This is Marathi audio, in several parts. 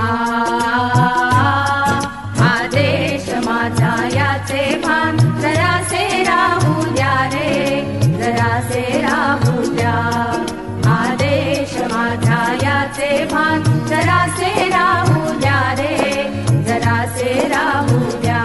Ah. जरा से राहू जा रे जरा से राहू जा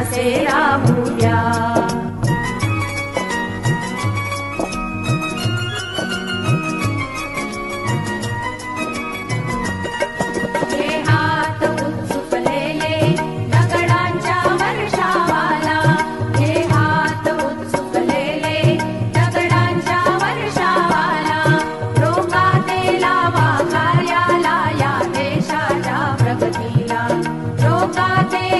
मनाचे राहूया. हे हात दगडांच्या वर्षावाला. हे हात उत्सुकलेले दगडांच्या वर्षावाला. रोगाते लावा प्रगतीला. रोगाते